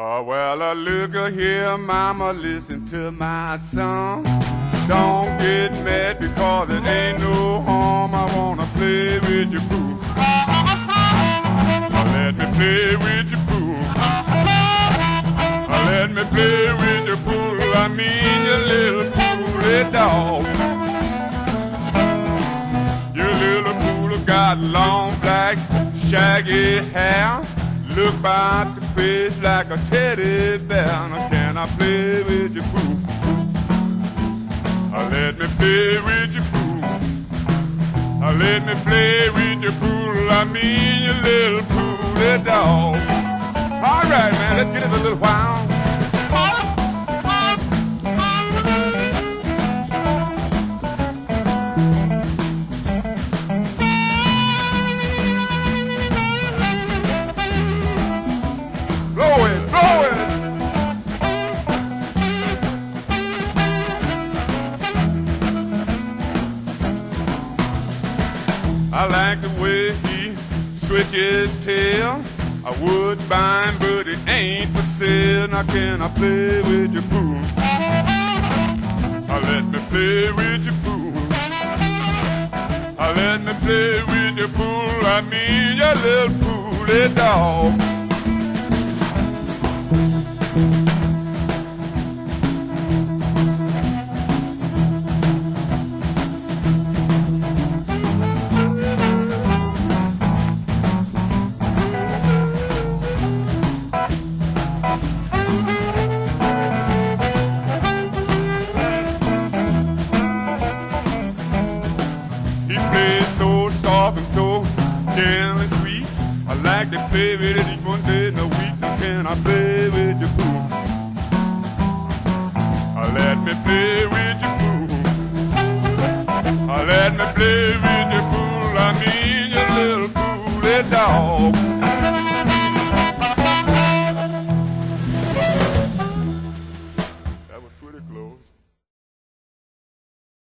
Oh, well, look here, mama, listen to my song. Don't get mad because it ain't no harm. I wanna play with your pool. Let me play with your pool. Let me play with your pool. I mean your little pool dog. Your little pool got long black shaggy hair. Look about the face like a teddy bear. Now can I play with your poo? Uh, let me play with your poo. Uh, let me play with your pool. I mean your little pool dog. I like the way he switches tail. I would buy him, but it ain't for sale. Now can I play with your pool? Uh, let me play with your pool. Uh, let me play with your pool. I mean your little pool dog. He plays so soft and so sweet. I like to play with it each week. Can I play with your pool? Uh, let me play with your pool. Uh, let me play with your pool. I mean your little pool dog.